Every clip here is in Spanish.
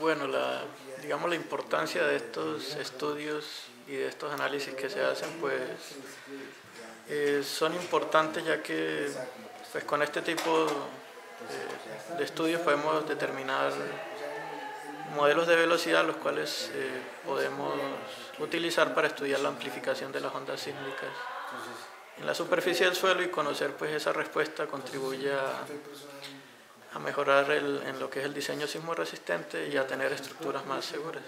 Bueno, la, digamos la importancia de estos estudios y de estos análisis que se hacen, pues eh, son importantes ya que pues, con este tipo de estudios podemos determinar modelos de velocidad los cuales eh, podemos utilizar para estudiar la amplificación de las ondas sísmicas en la superficie del suelo y conocer pues esa respuesta contribuye a, mejorar en lo que es el diseño sismo resistente y a tener estructuras más seguras.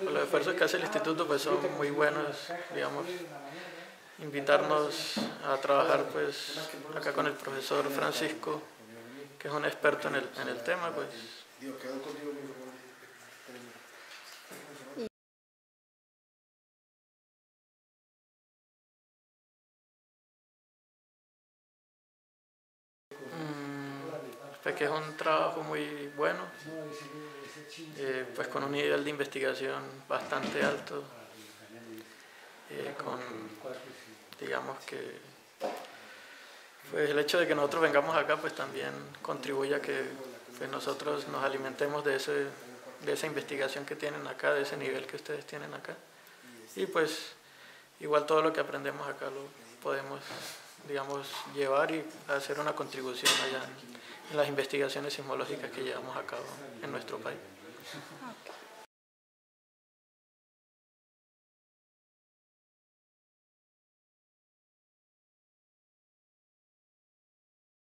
Los esfuerzos que hace el instituto pues son muy buenos, digamos, invitarnos a trabajar pues acá con el profesor Francisco, que es un experto en el, en el tema, pues. Pues que es un trabajo muy bueno, eh, pues con un nivel de investigación bastante alto, eh, con digamos que pues el hecho de que nosotros vengamos acá pues también contribuye a que pues, nosotros nos alimentemos de, ese, de esa investigación que tienen acá, de ese nivel que ustedes tienen acá. Y pues igual todo lo que aprendemos acá lo podemos, digamos, llevar y hacer una contribución allá en las investigaciones sismológicas que llevamos a cabo en nuestro país.